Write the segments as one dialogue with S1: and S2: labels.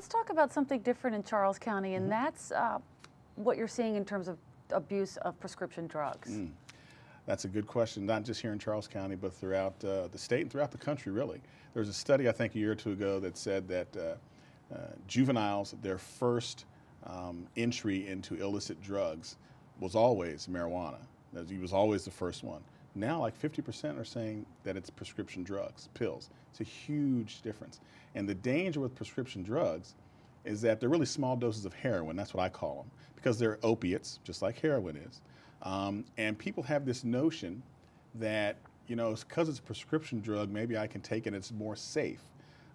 S1: Let's talk about something different in Charles County, and mm -hmm. that's uh, what you're seeing in terms of abuse of prescription drugs. Mm.
S2: That's a good question, not just here in Charles County, but throughout uh, the state and throughout the country, really. There was a study, I think, a year or two ago that said that uh, uh, juveniles, their first um, entry into illicit drugs was always marijuana. He was always the first one. Now, like 50% are saying that it's prescription drugs, pills. It's a huge difference. And the danger with prescription drugs is that they're really small doses of heroin. That's what I call them because they're opiates, just like heroin is. Um, and people have this notion that, you know, because it's a prescription drug, maybe I can take it, it's more safe.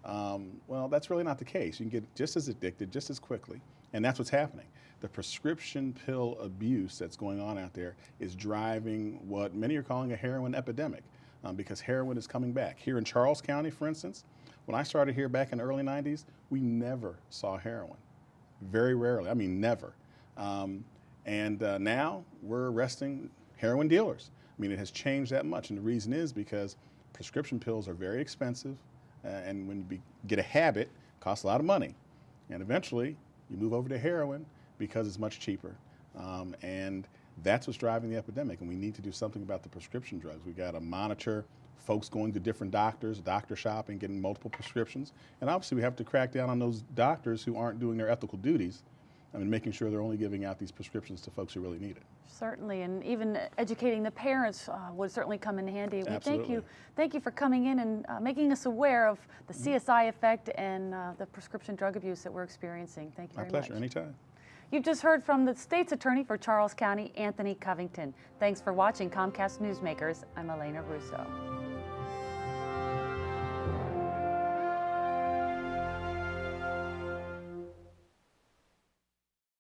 S2: Um, well, that's really not the case. You can get just as addicted just as quickly, and that's what's happening. The prescription pill abuse that's going on out there is driving what many are calling a heroin epidemic um, because heroin is coming back. Here in Charles County, for instance, when I started here back in the early 90s, we never saw heroin. Very rarely. I mean, never. Um, and uh, now we're arresting heroin dealers. I mean, it has changed that much. And the reason is because prescription pills are very expensive. Uh, and when you be, get a habit, it costs a lot of money. And eventually, you move over to heroin because it's much cheaper. Um, and that's what's driving the epidemic. And we need to do something about the prescription drugs. We've got to monitor folks going to different doctors, doctor shopping, getting multiple prescriptions. And obviously, we have to crack down on those doctors who aren't doing their ethical duties I mean, making sure they're only giving out these prescriptions to folks who really need it.
S1: Certainly, and even educating the parents uh, would certainly come in handy.
S2: We
S1: thank you, thank you for coming in and uh, making us aware of the mm-hmm. CSI effect and uh, the prescription drug abuse that we're experiencing. Thank you
S2: My
S1: very
S2: pleasure,
S1: much.
S2: anytime.
S1: You've just heard from the state's attorney for Charles County, Anthony Covington. Thanks for watching Comcast Newsmakers. I'm Elena Russo.